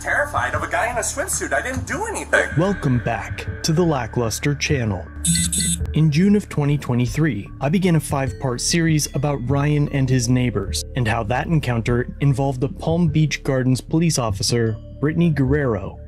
Terrified of a guy in a swimsuit. I didn't do anything. Welcome back to the Lackluster channel. In June of 2023, I began a five part series about Ryan and his neighbors, and how that encounter involved the Palm Beach Gardens police officer, Bethany Guerriero.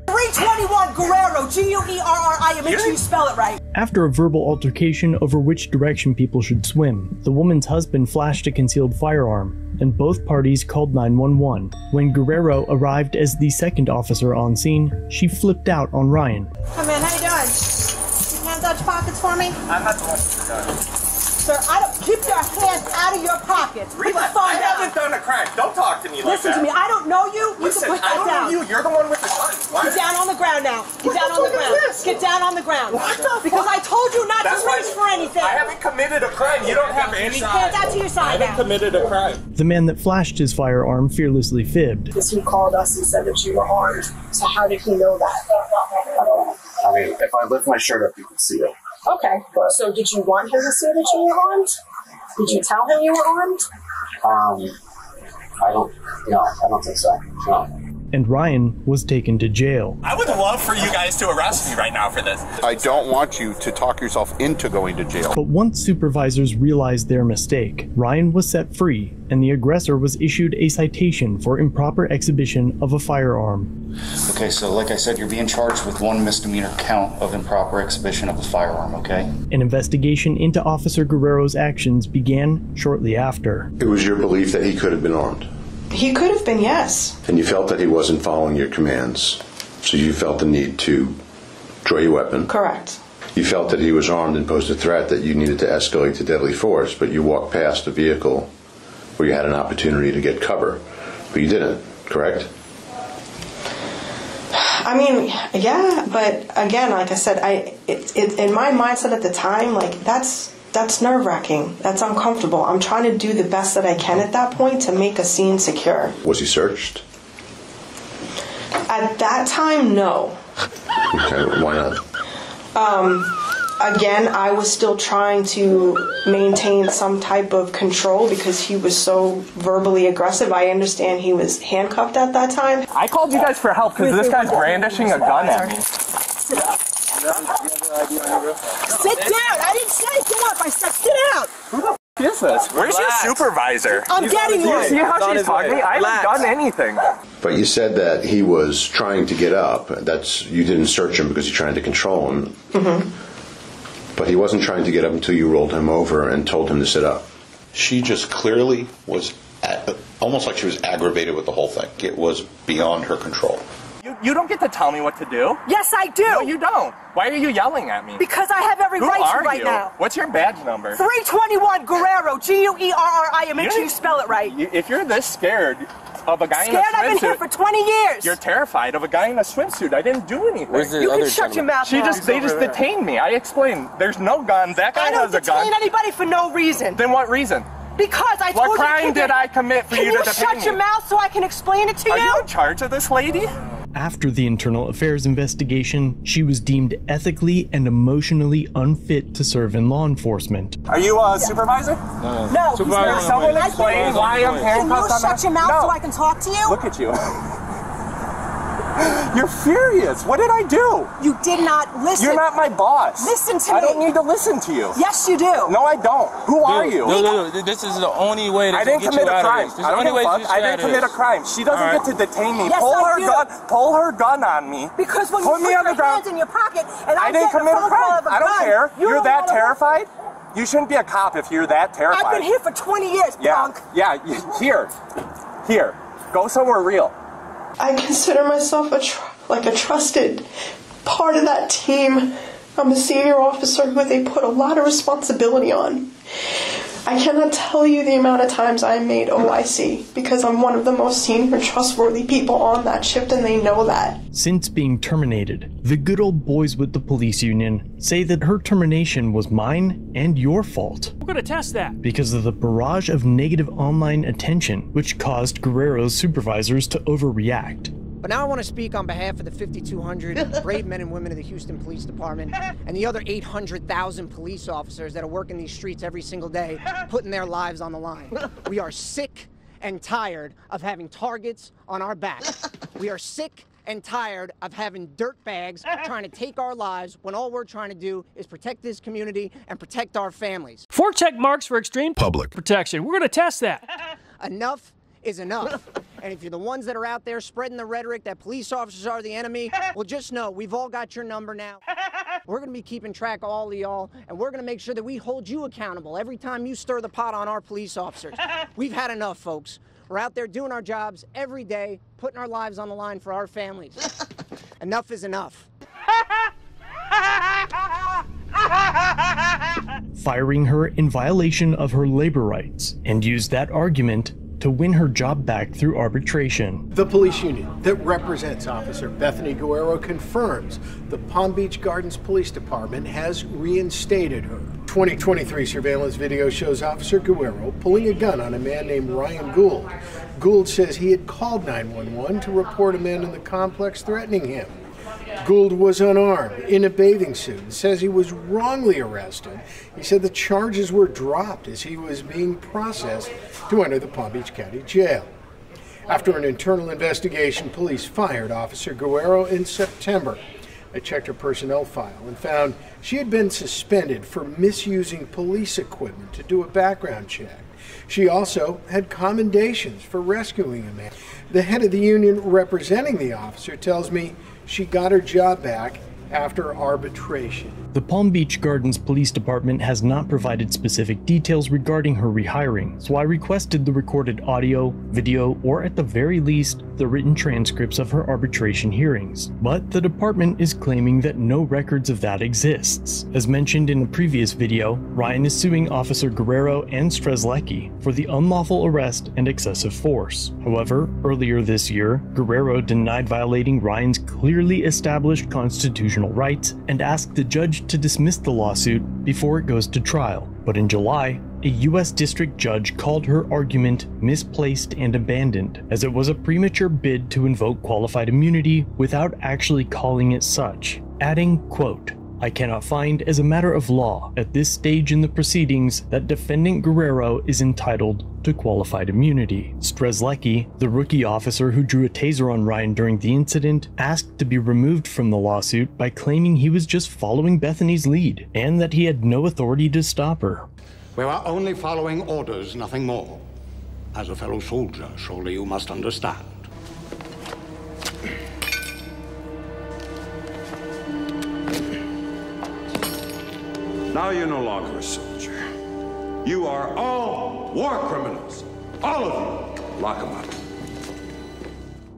321 Guerriero, G U E R R I. Make sure you spell it right. After a verbal altercation over which direction people should swim, the woman's husband flashed a concealed firearm, and both parties called 911. When Guerriero arrived as the second officer on scene, she flipped out on Ryan. Come in, how you doing? Your hands out your pockets for me? I'm not the one who's done. Sir, I don't keep your hands out of your pockets. Put the Relax. phone I down. haven't done a crime. Don't talk to me like Listen that. to me. I don't know you. You Listen, can put I don't down. know you. You're the one with the gun. Why? Get down on the ground now. Get What down the on the fuck is ground. this? Get down on the ground. What the Because fuck? I told you not That's to reach for anything. I haven't committed a crime. You don't have any. Hands out to your side I haven't now. committed a crime. The man that flashed his firearm fearlessly fibbed. because he called us and said that you were armed. So how did he know that? I mean, if I lift my shirt up, you can see it. Okay, so did you want him to see that you were armed? Did you tell him you were armed? Um, I don't, no, I don't think so. No. And Ryan was taken to jail. I would love for you guys to arrest me right now for this. I don't want you to talk yourself into going to jail. But once supervisors realized their mistake, Ryan was set free, and the aggressor was issued a citation for improper exhibition of a firearm. Okay, so like I said, you're being charged with one misdemeanor count of improper exhibition of a firearm, okay? An investigation into Officer Guerriero's actions began shortly after. It was your belief that he could have been armed, He could have been, yes. and you felt that he wasn't following your commands, so you felt the need to draw your weapon. Correct. You felt that he was armed and posed a threat that you needed to escalate to deadly force, but you walked past a vehicle where you had an opportunity to get cover, but you didn't, correct? I mean, yeah, but again, like I said, I it, it, in my mindset at the time, like that's that's nerve wracking. That's uncomfortable. I'm trying to do the best that I can at that point to make a scene secure. Was he searched? At that time, no. Okay, why not? Um, again, I was still trying to maintain some type of control because he was so verbally aggressive. I understand he was handcuffed at that time. I called you guys for help because this guy's brandishing a gun at me. Sit down. I didn't say get up. I said the down. What is this? Where's your supervisor? I'm getting Do you see one. how she's talking? I haven't done anything. But you said that he was trying to get up. That's you didn't search him because you're trying to control him. Mm-hmm. But he wasn't trying to get up until you rolled him over and told him to sit up. She just clearly was a almost like she was aggravated with the whole thing. It was beyond her control. You, you don't get to tell me what to do. Yes, I do. No, you don't. Why are you yelling at me? because I have every Who right are to right you? now. What's your badge number? 321 Guerriero, G U E R R I. Make You sure you spell it right. You- If you're this scared of a guy in a swimsuit, Scared? in a I've been here for 20 years. you're terrified of a guy in a swimsuit. I didn't do anything. Where's the you other can shut your gentleman? mouth. She now. just they just detained me. I explained. There's no gun. That guy has a gun. I don't has a detain anybody for no reason. Then what reason? Because I told you. What told crime you. did I commit for Can you you to detain me? Can you shut your mouth so I can explain it to Are you? you in charge of this lady? After the internal affairs investigation, she was deemed ethically and emotionally unfit to serve in law enforcement. Are you a supervisor? no. Supervisor, he's not. Someone explain why I'm Can you shut your mouth No. so I can talk to you? Look at you. You're furious. What did I do? You did not listen. You're not my boss. Listen to I me. don't need to listen to you. Yes, you do. No, I don't. Who are you? No, no, no. This is the only way to I didn't get commit you a crime. this. This is I the don't only give a way fuck. to get I you out didn't commit a crime. She doesn't All right. get to detain me. Yes, pull I her do. gun. Pull her gun on me. Because when Put you me put on the your ground. hands in your pocket and I I'm didn't commit a a phone crime. of a I don't gun, care. you You're that terrified. You shouldn't be a cop if you're that terrified. I've been here for 20 years, Yeah, punk. yeah. y- Here, here. Go somewhere real. I consider myself a like a trusted part of that team. I'm a senior officer who they put a lot of responsibility on. I cannot tell you the amount of times I made OIC because I'm one of the most senior and trustworthy people on that shift and they know that. Since being terminated, the good old boys with the police union say that her termination was mine and your fault. We're gonna test that. Because of the barrage of negative online attention, which caused Guerriero's supervisors to overreact. But now I want to speak on behalf of the 5,200 brave men and women of the Houston Police Department and the other 800,000 police officers that are working these streets every single day, putting their lives on the line. We are sick and tired of having targets on our back. We are sick and tired of having dirt bags trying to take our lives when all we're trying to do is protect this community and protect our families. Four check marks for extreme public protection. We're going to test that. Enough is enough. And if you're the ones that are out there spreading the rhetoric that police officers are the enemy, well, just know we've all got your number now. We're going to be keeping track of all of y'all, and we're going to make sure that we hold you accountable every time you stir the pot on our police officers. We've had enough, folks. We're out there doing our jobs every day, putting our lives on the line for our families. enough is enough. firing her in violation of her labor rights, and used that argument to win her job back through arbitration. The police union that represents Officer Bethany Guerriero confirms the Palm Beach Gardens Police Department has reinstated her. 2023 surveillance video shows Officer Guerriero pulling a gun on a man named Ryan Gould. Gould says he had called 911 to report a man in the complex threatening him. Gould was unarmed, in a bathing suit, and says he was wrongly arrested. He said the charges were dropped as he was being processed to enter the Palm Beach County Jail. After an internal investigation, police fired Officer Guerriero in September. I checked her personnel file and found she had been suspended for misusing police equipment to do a background check. She also had commendations for rescuing a man. The head of the union representing the officer tells me she got her job back after arbitration. The Palm Beach Gardens Police Department has not provided specific details regarding her rehiring, so I requested the recorded audio, video, or at the very least, the written transcripts of her arbitration hearings. But the department is claiming that no records of that exists. As mentioned in a previous video, Ryan is suing Officer Guerriero and Strzelecki for the unlawful arrest and excessive force. However, earlier this year, Guerriero denied violating Ryan's clearly established constitutional rights and asked the judge to dismiss the lawsuit before it goes to trial. But in July, a U.S. district judge called her argument misplaced and abandoned, as it was a premature bid to invoke qualified immunity without actually calling it such, adding, quote, I cannot find as a matter of law at this stage in the proceedings that defendant Guerriero is entitled to qualified immunity. Strzelecki, the rookie officer who drew a taser on Ryan during the incident, asked to be removed from the lawsuit by claiming he was just following Bethany's lead and that he had no authority to stop her. We were only following orders, nothing more. As a fellow soldier, surely you must understand. Now you're no longer a soldier. You are all war criminals. All of you. Lock them up.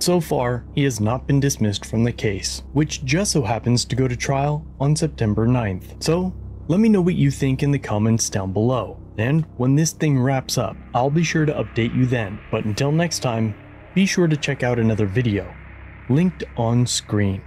So far, he has not been dismissed from the case, which just so happens to go to trial on September 9th. So, let me know what you think in the comments down below. And when this thing wraps up, I'll be sure to update you then. But until next time, be sure to check out another video, linked on screen.